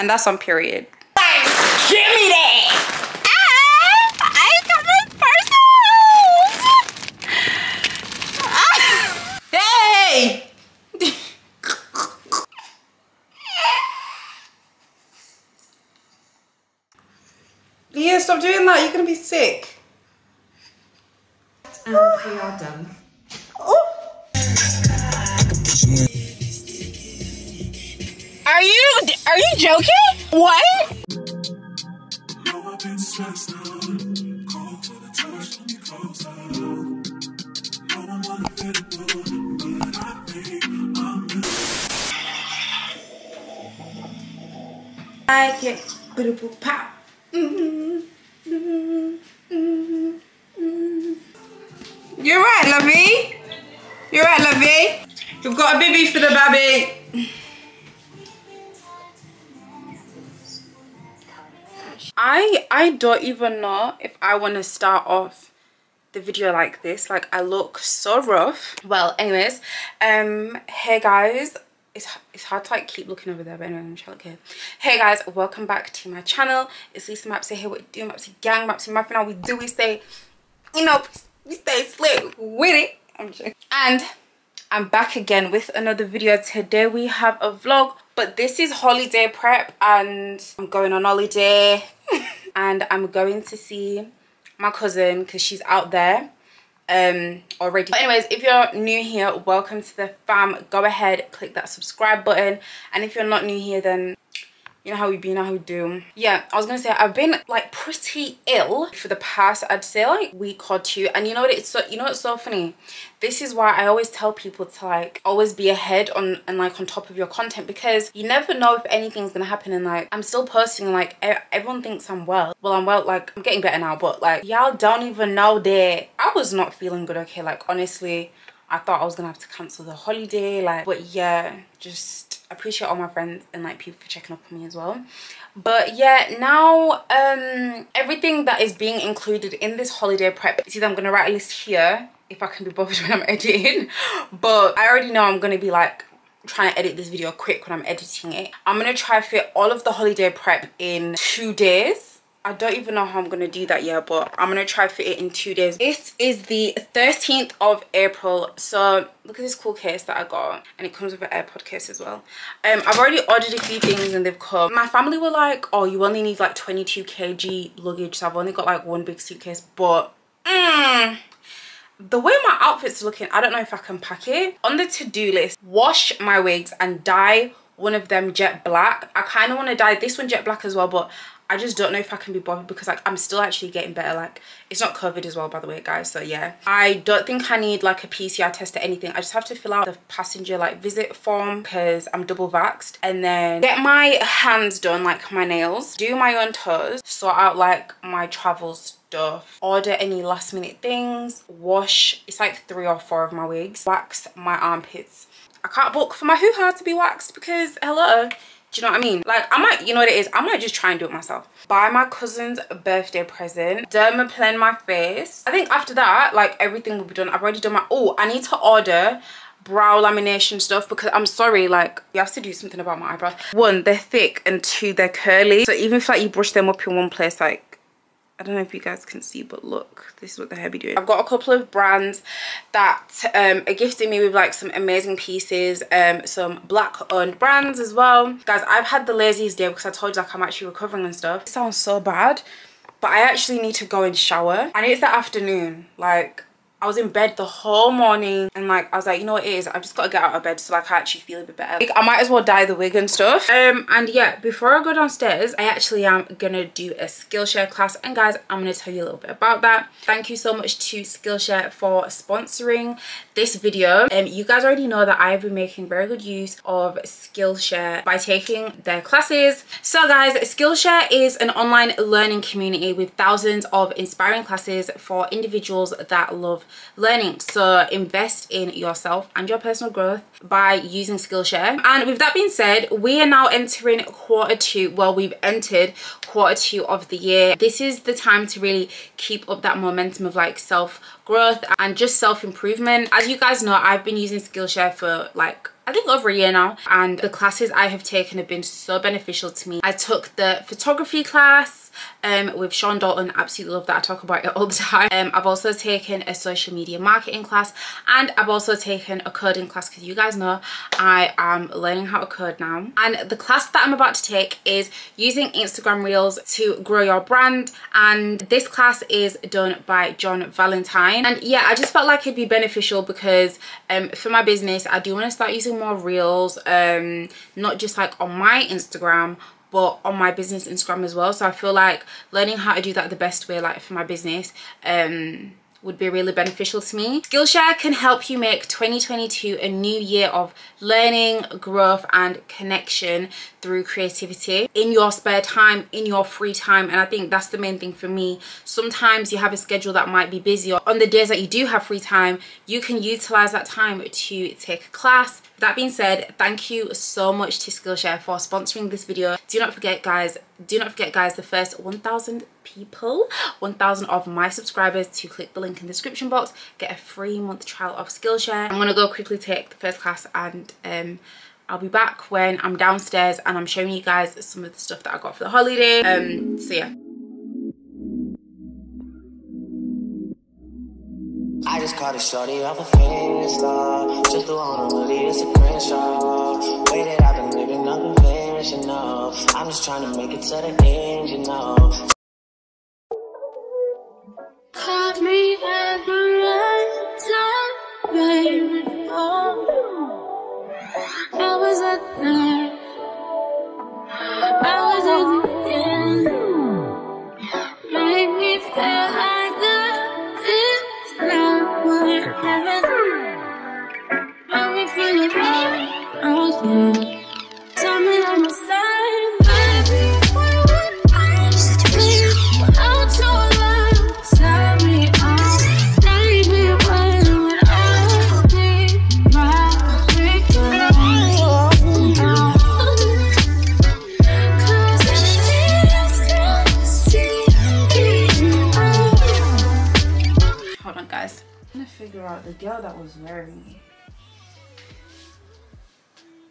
And that's on period. Give me that! Ah, I got my parcels! Hey! yeah, stop doing that. You're gonna be sick. And we are done. Are you are you joking? What? I get beautiful pop. You're right, lovey. You're right, lovey. You've got a baby for the baby. I I don't even know if I want to start off the video like this. Like I look so rough. Well anyways um hey guys. It's, it's hard to like keep looking over there but anyway I'm trying to look here. Hey guys welcome back to my channel. It's Lisaah Mapsie here what do Mapsie gang Mapsie Muffin how we do we stay you know we stay slick with it. I'm joking. And I'm back again with another video. Today we have a vlog but this is holiday prep and I'm going on holiday and I'm going to see my cousin because she's out there um already but anyways if you're new here welcome to the fam go ahead click that subscribe button and if you're not new here then you know how we be, you know how we do. Yeah, I was gonna say I've been like pretty ill for the past, I'd say like week or two. And you know what? It's so you know what's so funny. This is why I always tell people to like always be ahead on and like on top of your content because you never know if anything's gonna happen. And like I'm still posting, like everyone thinks I'm well. Well, I'm well. Like I'm getting better now, but like y'all don't even know that I was not feeling good. Okay, like honestly. I thought I was gonna have to cancel the holiday like but yeah just appreciate all my friends and like people for checking up on me as well but yeah now um everything that is being included in this holiday prep see i'm gonna write a list here if i can be bothered when i'm editing but i already know i'm gonna be like trying to edit this video quick when i'm editing it i'm gonna try to fit all of the holiday prep in two days I don't even know how I'm going to do that yet, but I'm going to try to fit it in two days. It is the 13th of April. So look at this cool case that I got. And it comes with an AirPod case as well. Um, I've already ordered a few things and they've come. My family were like, oh, you only need like 22 kg luggage. So I've only got like one big suitcase. But mm, the way my outfit's looking, I don't know if I can pack it. On the to-do list, wash my wigs and dye one of them jet black. I kind of want to dye this one jet black as well, but I just don't know if I can be bothered because like I'm still actually getting better like it's not COVID as well by the way guys so yeah. I don't think I need like a PCR test or anything. I just have to fill out the passenger like visit form because I'm double vaxxed. And then get my hands done like my nails do my own toes sort out like my travel stuff order any last minute things wash it's like three or four of my wigs wax my armpits I can't book for my hoo-ha to be waxed because hello do you know what I mean? Like, I might, you know what it is? I might just try and do it myself. Buy my cousin's birthday present. Dermaplane my face. I think after that, like, everything will be done. I've already done my... Oh, I need to order brow lamination stuff because I'm sorry, like, you have to do something about my eyebrows. One, they're thick, and two, they're curly. So even if, like, you brush them up in one place, like, I don't know if you guys can see, but look, this is what the hair be doing. I've got a couple of brands that um, are gifting me with like some amazing pieces, um, some black owned brands as well. Guys, I've had the laziest day because I told you like I'm actually recovering and stuff. It sounds so bad, but I actually need to go and shower. And it's the afternoon, like I was in bed the whole morning and like I was like you know what it is? I've just got to get out of bed so like I actually feel a bit better. Like, I might as well dye the wig and stuff. Um and yeah before I go downstairs I actually am gonna do a Skillshare class. And guys I'm gonna tell you a little bit about that. Thank you so much to Skillshare for sponsoring this video. And um, you guys already know that I've been making very good use of Skillshare by taking their classes. So guys Skillshare is an online learning community with thousands of inspiring classes for individuals that love learning. So invest in yourself and your personal growth by using skillshare. And with that being said we are now entering quarter two. Well we've entered quarter two of the year. This is the time to really keep up that momentum of like self growth and just self improvement as you guys know i've been using skillshare for like I think over a year now. And the classes I have taken have been so beneficial to me. I took the photography class um, with Sean Dalton. Absolutely love that. I talk about it all the time. Um, I've also taken a social media marketing class and I've also taken a coding class because you guys know I am learning how to code now. And the class that I'm about to take is using Instagram Reels to grow your brand. And this class is done by John Valentine. And yeah, I just felt like it'd be beneficial because um, for my business, I do want to start using more Reels, um, not just like on my Instagram, but on my business Instagram as well. So I feel like learning how to do that the best way like for my business um would be really beneficial to me. Skillshare can help you make 2022 a new year of learning, growth and connection through creativity in your spare time, in your free time. And I think that's the main thing for me. Sometimes you have a schedule that might be busy or on the days that you do have free time, you can utilize that time to take a class, that being said thank you so much to skillshare for sponsoring this video do not forget guys do not forget guys the first 1000 people 1000 of my subscribers to click the link in the description box get a free month trial of skillshare i'm gonna go quickly take the first class and um I'll be back when I'm downstairs and I'm showing you guys some of the stuff that I got for the holiday. Um, so yeah. Caught a shorty off a Insta. Just the one really it's a screenshot. Way that I've been living know. I'm just trying to make it to the end, you know. Caught me at the right time, baby. Oh, I was at there. I was at the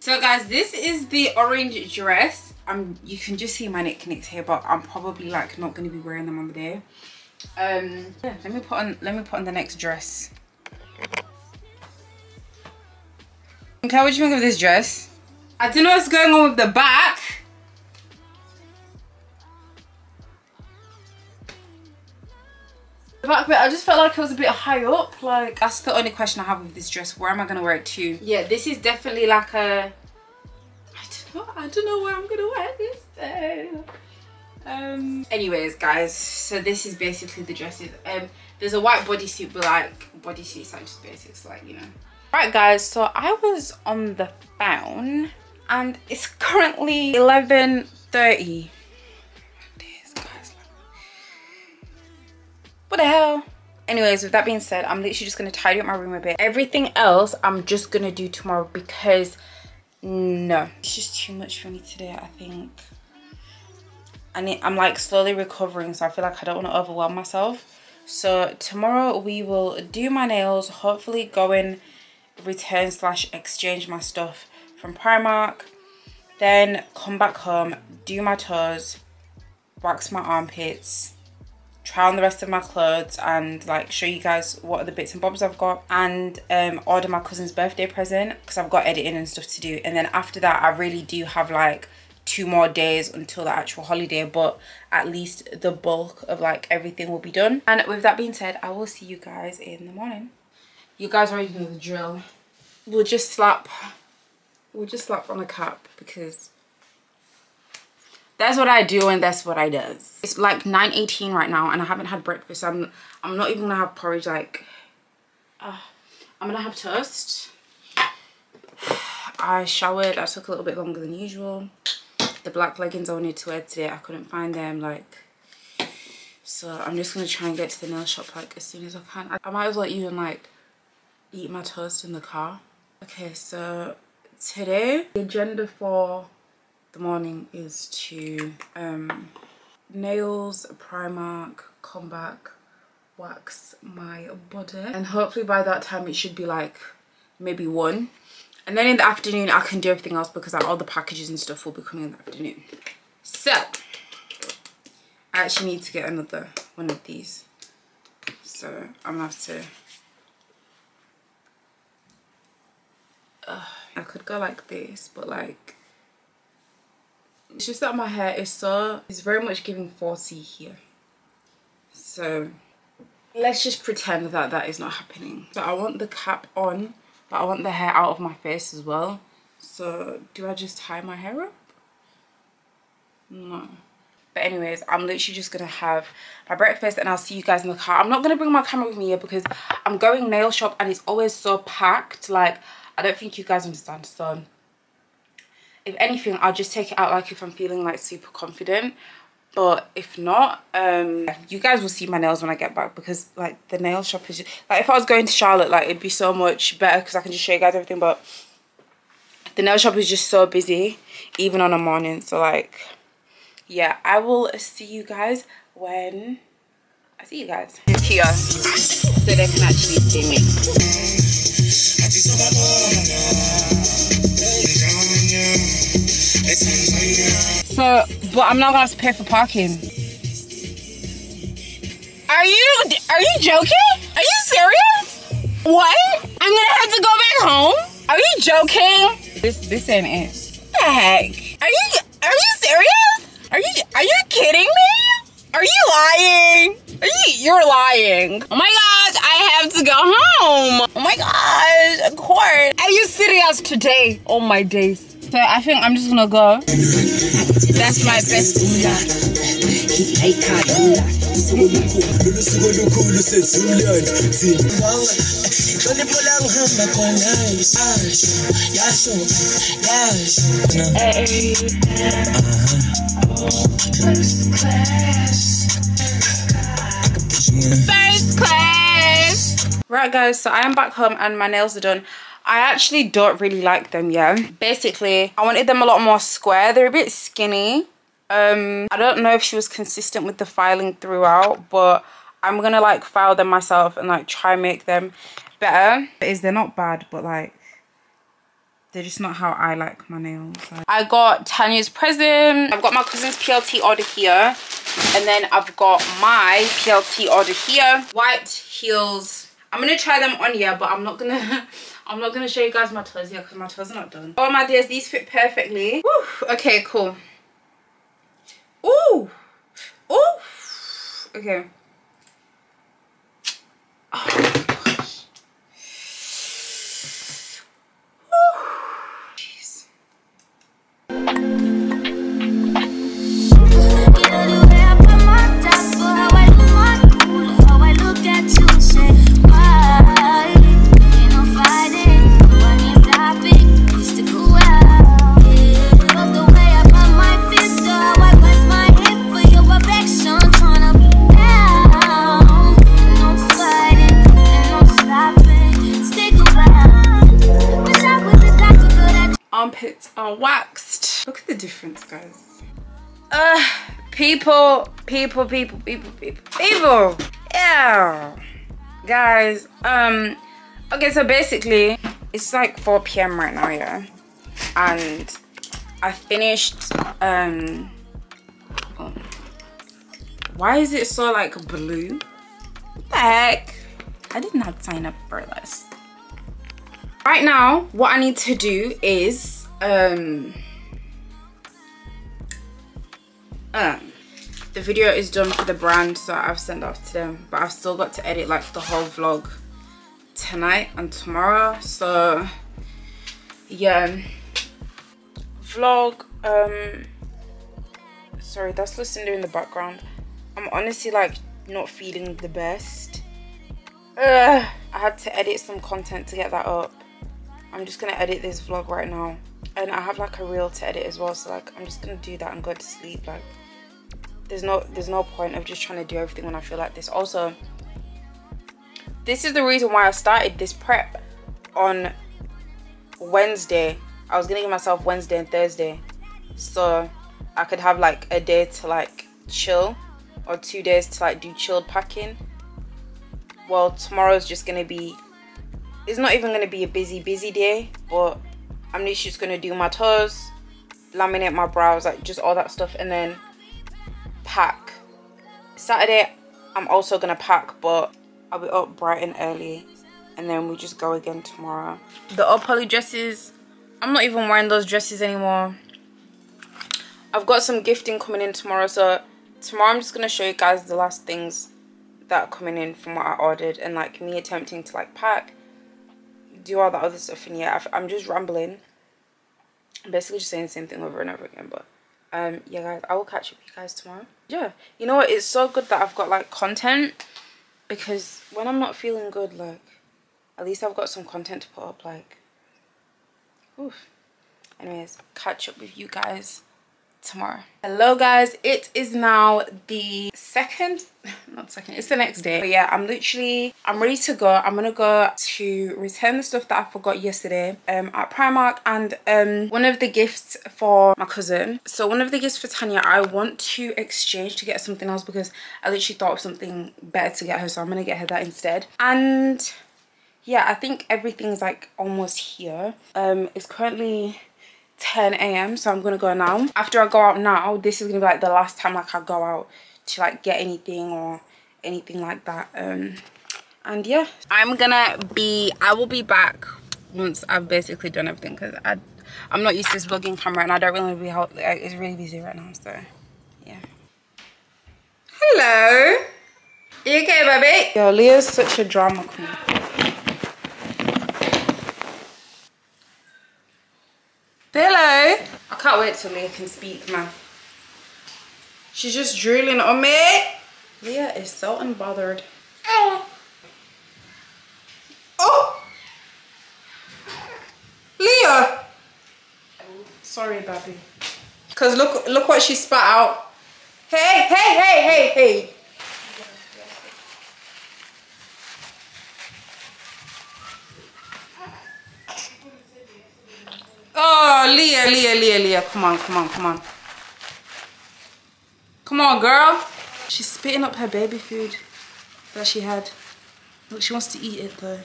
So guys, this is the orange dress. Um, you can just see my neck connects here, but I'm probably like not gonna be wearing them on the day. Um, yeah, let me put on let me put on the next dress. Okay, what do you think of this dress? I don't know what's going on with the back. The back bit, I just felt like it was a bit high up. Like that's the only question I have with this dress. Where am I gonna wear it to? Yeah, this is definitely like a. I don't know. I don't know where I'm gonna wear this day. Um. Anyways, guys, so this is basically the dresses. Um, there's a white bodysuit, but like bodysuits are just basics, like you know. Right, guys. So I was on the phone, and it's currently 11:30. what the hell anyways with that being said i'm literally just gonna tidy up my room a bit everything else i'm just gonna do tomorrow because no. It's just too much for me today i think. I need i'm like slowly recovering so i feel like i don't want to overwhelm myself. So tomorrow we will do my nails hopefully go in return slash exchange my stuff from primark then come back home do my toes wax my armpits try on the rest of my clothes and like show you guys what are the bits and bobs I've got. And um, order my cousin's birthday present because I've got editing and stuff to do. And then after that I really do have like two more days until the actual holiday but at least the bulk of like everything will be done. And with that being said I will see you guys in the morning. You guys already know the drill? We'll just slap we'll just slap on a cap because that's what I do and that's what I does. It's like 9.18 right now and I haven't had breakfast. I'm I'm not even gonna have porridge like uh, I'm gonna have toast. I showered, I took a little bit longer than usual. The black leggings I wanted to wear today, I couldn't find them like so I'm just gonna try and get to the nail shop like as soon as I can. I, I might as well even like eat my toast in the car. Okay, so today the agenda for the morning is to um, nails, Primark, come back, wax my body. And hopefully by that time it should be like maybe one. And then in the afternoon I can do everything else because like, all the packages and stuff will be coming in the afternoon. So I actually need to get another one of these. So I'm gonna have to uh, I could go like this but like it's just that my hair is so it's very much giving 4C here. So let's just pretend that that is not happening. So I want the cap on but I want the hair out of my face as well. So do I just tie my hair up? No. But anyways i'm literally just gonna have my breakfast and i'll see you guys in the car. I'm not gonna bring my camera with me here because i'm going nail shop and it's always so packed. Like i don't think you guys understand. So if anything i'll just take it out like if i'm feeling like super confident. But if not um you guys will see my nails when i get back because like the nail shop is just, like if i was going to charlotte like it'd be so much better because i can just show you guys everything but the nail shop is just so busy even on a morning so like yeah i will see you guys when i see you guys. Here so they can actually see me so but i'm not gonna pay for parking Are you are you joking? Are you serious? What? I'm gonna have to go back home? Are you joking? this this ain't it What the heck? Are you are you serious? Are you are you kidding me? Are you lying? Are you you're lying. Oh my gosh, I have to go home. Oh my gosh, of course. Are you serious today? Oh my days. So I think I'm just gonna go. That's my best First class. Right guys, so I am back home and my nails are done. I actually don't really like them, yeah. Basically, I wanted them a lot more square. They're a bit skinny. Um, I don't know if she was consistent with the filing throughout, but I'm gonna like file them myself and like try make them better. Is they're not bad, but like they're just not how I like my nails. Like, I got Tanya's present. I've got my cousin's PLT order here. And then I've got my PLT order here. White heels. I'm gonna try them on here, but I'm not gonna I'm not gonna show you guys my toes here because my toes are not done. Oh my dears, these fit perfectly. Woo. Okay, cool. Ooh. Ooh. Okay. Oh difference, guys. Uh, people, people, people, people, people, people. Yeah. Guys, um, okay, so basically, it's like 4 p.m. right now, yeah? And I finished, um, oh. why is it so like blue? What the heck? I did not sign up for this right now what i need to do is um um the video is done for the brand so i've sent off to them but i've still got to edit like the whole vlog tonight and tomorrow so yeah. Vlog um sorry that's Lucinda in the background. I'm honestly like not feeling the best. Ugh, i had to edit some content to get that up. I'm just gonna edit this vlog right now. And I have like a reel to edit as well so like I'm just gonna do that and go to sleep like there's no there's no point of just trying to do everything when I feel like this. Also this is the reason why I started this prep on Wednesday. I was gonna give myself Wednesday and Thursday so I could have like a day to like chill or two days to like do chilled packing. Well tomorrow's just gonna be it's not even to be a busy busy day but I'm just gonna do my toes, laminate my brows, like just all that stuff, and then pack. Saturday, I'm also gonna pack, but I'll be up bright and early, and then we just go again tomorrow. The up poly dresses, I'm not even wearing those dresses anymore. I've got some gifting coming in tomorrow, so tomorrow I'm just gonna show you guys the last things that are coming in from what I ordered, and like me attempting to like pack do all the other stuff and yeah i'm just rambling I'm basically just saying the same thing over and over again but um yeah guys i will catch up with you guys tomorrow. Yeah you know what? It's so good that i've got like content because when i'm not feeling good like at least i've got some content to put up like oof. Anyways catch up with you guys tomorrow. Hello guys. It is now the second not second it's the next day. But yeah i'm literally i'm ready to go. I'm gonna go to return the stuff that i forgot yesterday um at primark. And um one of the gifts for my cousin so one of the gifts for tanya i want to exchange to get something else because i literally thought of something better to get her so i'm gonna get her that instead. And yeah i think everything's like almost here. Um it's currently 10 a.m so i'm gonna go now. After i go out now this is gonna be like the last time like i go out to like get anything or anything like that um and yeah. I'm gonna be i will be back once i've basically done everything because i i'm not used to this vlogging camera and i don't really be like, it's really busy right now so yeah. Hello! You okay baby? Yo leah's such a drama queen Hello. I can't wait till Leah can speak, man. She's just drooling on me. Leah is so unbothered. Oh. Oh. Leah. Sorry, baby. Cause look, look what she spat out. Hey, hey, hey, hey, hey. Oh, Leah, Leah, Leah, Leah. Come on, come on, come on. Come on, girl. She's spitting up her baby food that she had. Look, she wants to eat it though.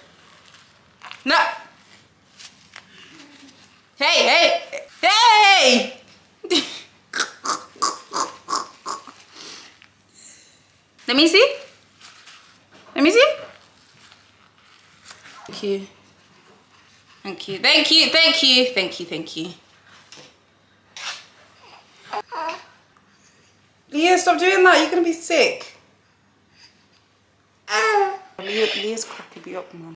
No. Hey, hey, hey! Let me see. Let me see. Thank you. Thank you. Thank you. Thank you. Thank you. Thank you. Leah, stop doing that. You're going to be sick. Ah. Leah, Leah's cracking me up, man.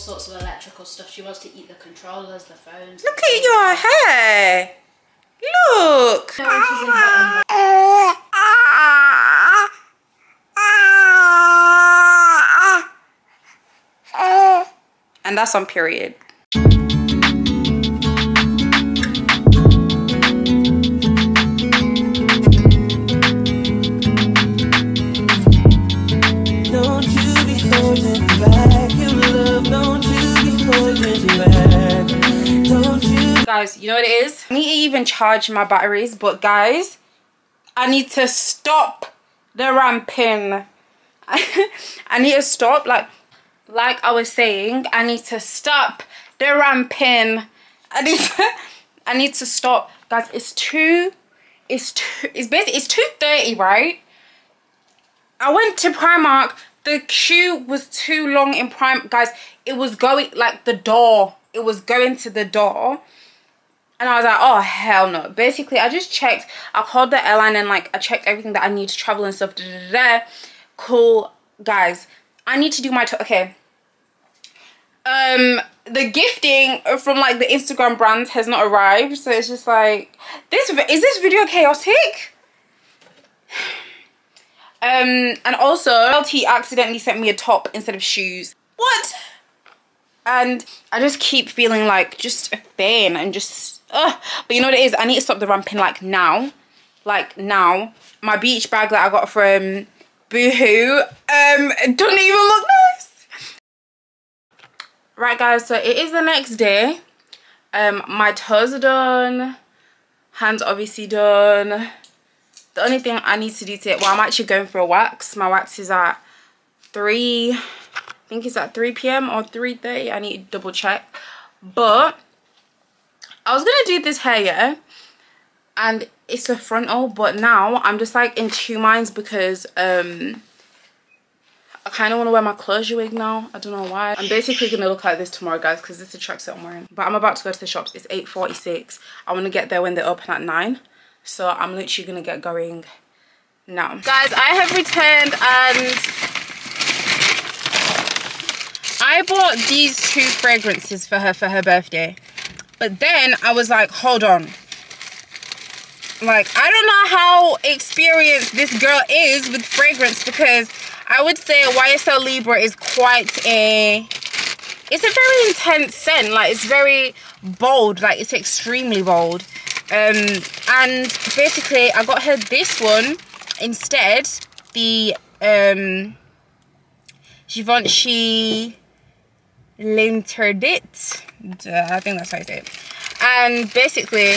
Sorts of electrical stuff. She wants to eat the controllers, the phones. Look at your hair. Look. And that's on period. Guys, you know what it is? I need to even charge my batteries, but guys, I need to stop the ramping. I need to stop, like, like I was saying, I need to stop the ramping. I need to, I need to stop. Guys, it's two, it's two, it's basically, it's 2.30, right? I went to Primark. The queue was too long in Prime. Guys, it was going, like, the door. It was going to the door. And I was like, oh, hell no. Basically, I just checked. I called the airline and, like, I checked everything that I need to travel and stuff. Da, da, da. Cool. Guys, I need to do my... Okay. Um, the gifting from, like, the Instagram brand has not arrived. So it's just like... this Is this video chaotic? Um, and also, LT accidentally sent me a top instead of shoes. What? And I just keep feeling like just a pain and just, uh. But you know what it is? I need to stop the ramping like now. Like now. My beach bag that I got from Boohoo, um, doesn't even look nice. Right guys, so it is the next day. Um, my toes are done. Hands obviously done the only thing I need to do today, well, I'm actually going for a wax. My wax is at 3, I think it's at 3 p.m. or 3.30. I need to double check. But I was going to do this hair, yeah? And it's a frontal, but now I'm just like in two minds because um, I kind of want to wear my closure wig now. I don't know why. I'm basically going to look like this tomorrow, guys, because this is the tracksuit I'm wearing. But I'm about to go to the shops. It's 8.46. I want to get there when they're open at 9 so i'm literally gonna get going now guys i have returned and i bought these two fragrances for her for her birthday but then i was like hold on. Like i don't know how experienced this girl is with fragrance because i would say ysl Libre is quite a it's a very intense scent. Like it's very bold. Like it's extremely bold. Um, and basically I got her this one instead. The um, Givenchy L'Interdit. I think that's how I say it. And basically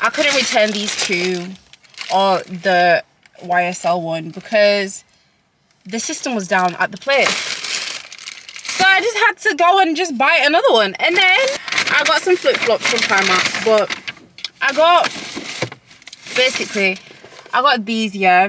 I couldn't return these two or the YSL one because the system was down at the place. So I just had to go and just buy another one. And then I got some flip-flops from Primark but I got basically I got these yeah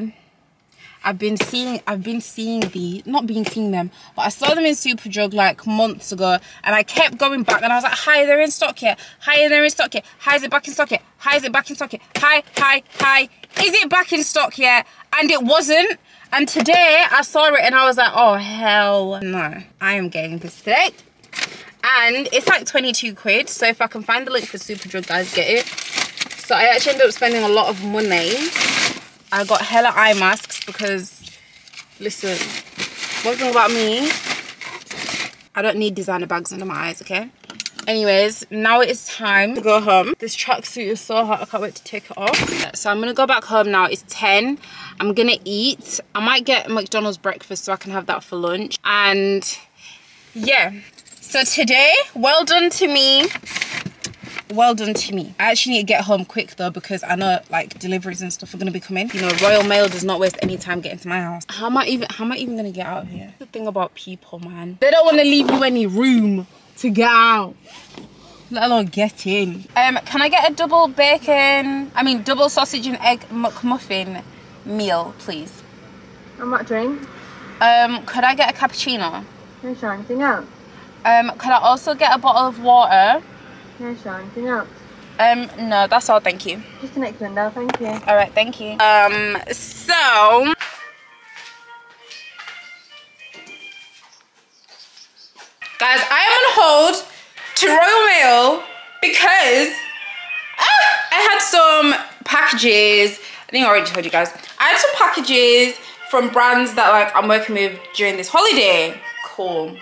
I've been seeing I've been seeing the not been seeing them but I saw them in Superdrug like months ago and I kept going back and I was like hi they're in stock here hi they're in stock here hi is it back in stock here hi is it back in stock here hi hi hi is it back in stock here and it wasn't and today I saw it and I was like oh hell no. I am getting this today. And it's like 22 quid so if I can find the link for Superdrug guys get it. So I actually ended up spending a lot of money I got hella eye masks because listen one thing about me I don't need designer bags under my eyes okay? Anyways now it's time to go home. This tracksuit is so hot I can't wait to take it off. So I'm gonna go back home now. It's 10 I'm gonna eat. I might get McDonald's breakfast so I can have that for lunch. And yeah. So today well done to me well done to me. I actually need to get home quick though because I know like deliveries and stuff are gonna be coming. You know, Royal Mail does not waste any time getting to my house. How am I even how am I even gonna get out of here? The thing about people, man. They don't wanna leave you any room to get out. Let alone get in. Um, can I get a double bacon, I mean double sausage and egg McMuffin meal, please? And what drink? Um, could I get a cappuccino? Yeah, sure. Anything else? Um, could I also get a bottle of water? Yeah, sure. Anything else? Um, no, that's all, thank you. Just the next window, thank you. All right, thank you. Um, so guys, I am on hold to Royal Mail because ah, I had some packages. I think I already told you guys. I had some packages from brands that like I'm working with during this holiday. Cool.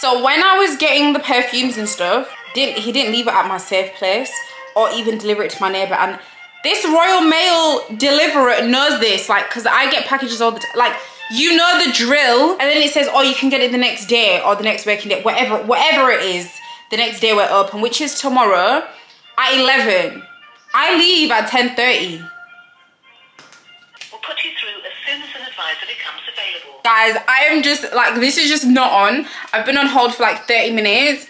So when I was getting the perfumes and stuff, didn't he didn't leave it at my safe place or even deliver it to my neighbor. And this Royal Mail deliverer knows this, like, cause I get packages all the time. Like, you know the drill, and then it says, oh, you can get it the next day or the next working day, whatever, whatever it is. The next day we're open, which is tomorrow at 11. I leave at 10:30. Becomes available. guys i am just like this is just not on. I've been on hold for like 30 minutes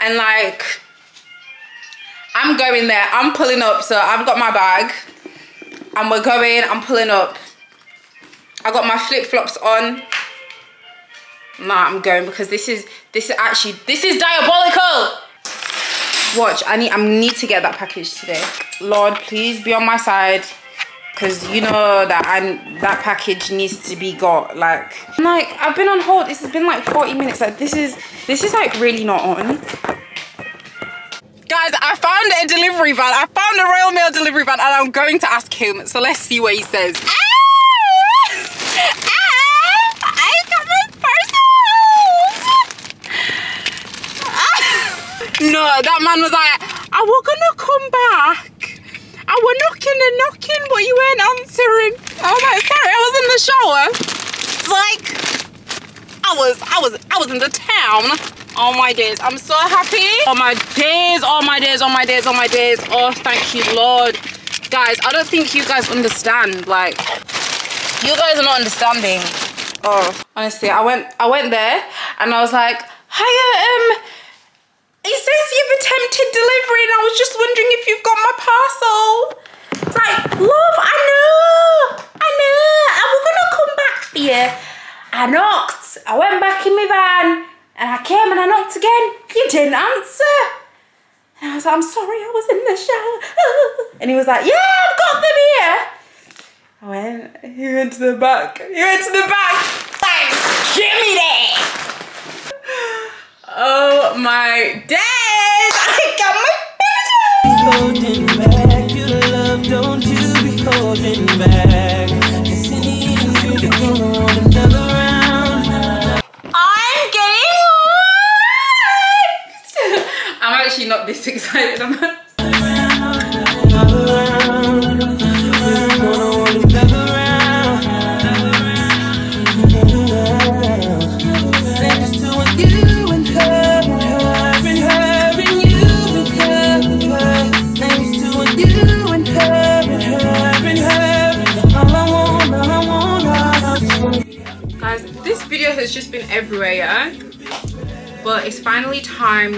and like i'm going there. I'm pulling up so i've got my bag and we're going i'm pulling up. I got my flip-flops on. Nah i'm going because this is this is actually this is diabolical! Watch i need i need to get that package today. Lord please be on my side because you know that I that package needs to be got like I'm like I've been on hold this has been like 40 minutes like this is this is like really not on. Guys I found a delivery van. I found a Royal Mail delivery van and I'm going to ask him. So let's see what he says! I got my parcels! No that man was like I was gonna come back I was knocking and knocking, but you weren't answering. Was like, sorry, I was in the shower. Like I was, I was, I was in the town. Oh my days, I'm so happy. Oh my days, oh my days, oh my days, oh my days. Oh, thank you, Lord. Guys, I don't think you guys understand. Like, you guys are not understanding. Oh, honestly, I went, I went there and I was like, hiya, um, it says you've attempted delivery and I was just wondering if you've got my parcel. It's like, love, I know, I know, I was gonna come back for you. I knocked, I went back in my van and I came and I knocked again. You didn't answer. And I was like, I'm sorry, I was in the shower. And he was like, yeah, I've got them here. I went, he went to the back, he went to the back. Like, give me that. Oh my days! I got my holding back. You love, don't you be holding back. It's in the end, you're gonna want another round. I'm getting! I'm actually not this excited. I'm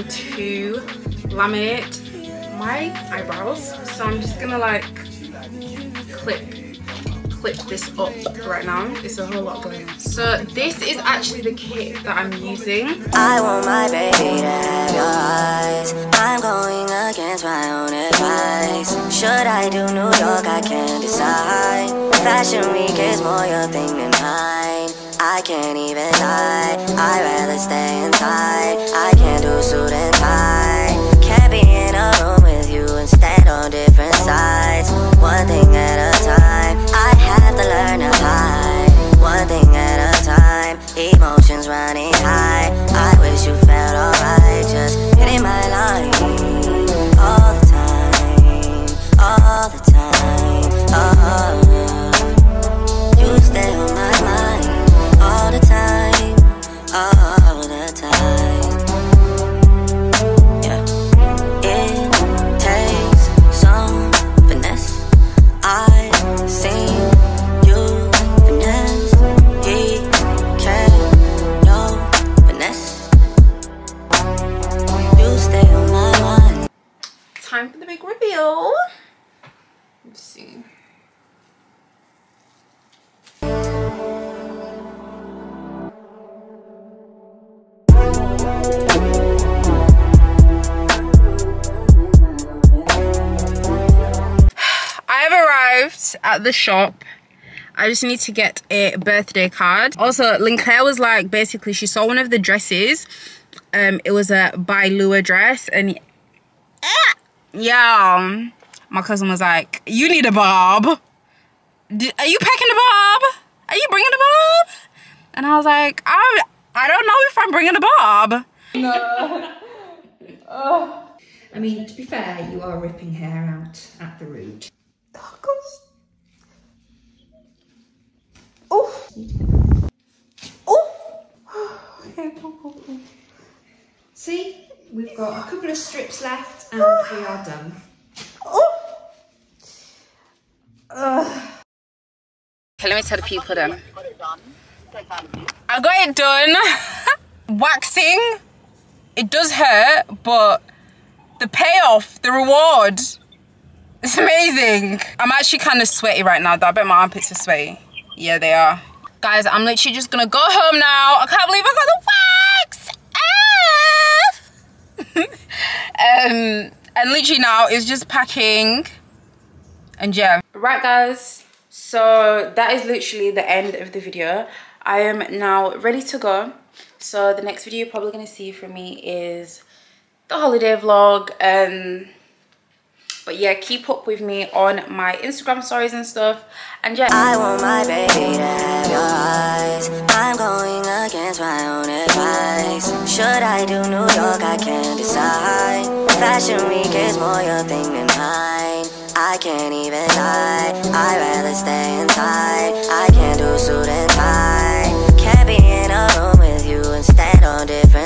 time to laminate my eyebrows. So I'm just gonna like clip clip this up right now. It's a whole lot going on. So this is actually the kit that I'm using. I want my baby to have your eyes. I'm going against my own advice. Should I do New York? I can't decide. Fashion week is more your thing than mine. I can't even lie. I'd rather stay inside. I can't do suit and tie. Can't be in a room with you and stand on different sides. One thing at a time. I have to learn to hide. One thing at a time. Emotions running at the shop I just need to get a birthday card. Also, Linclair was like, basically, she saw one of the dresses. Um, it was a by Lua dress. And yeah, my cousin was like, you need a bob. are you packing a bob? Are you bringing a bob? And I was like, I, I don't know if I'm bringing a bob." No. oh. I mean, to be fair, you are ripping hair out at the root. See, we've got a couple of strips left and we are done. Okay, let me tell the people then. I got it done. Waxing, it does hurt, but the payoff, the reward, it's amazing. I'm actually kind of sweaty right now though. I bet my armpits are sweaty. Yeah, they are. Guys, I'm literally just gonna go home now. I can't believe I got the wax. Ah! um, and literally now it's just packing. And yeah. Right guys, so that is literally the end of the video. I am now ready to go. So the next video you're probably gonna see from me is the holiday vlog. Um, but yeah, keep up with me on my Instagram stories and stuff. And yeah. I want my baby to have your eyes. I'm going against my own advice. Should I do New York? I can't decide. Fashion week is more your thing than mine. I can't even lie. I'd rather stay inside. I can't do suit and no difference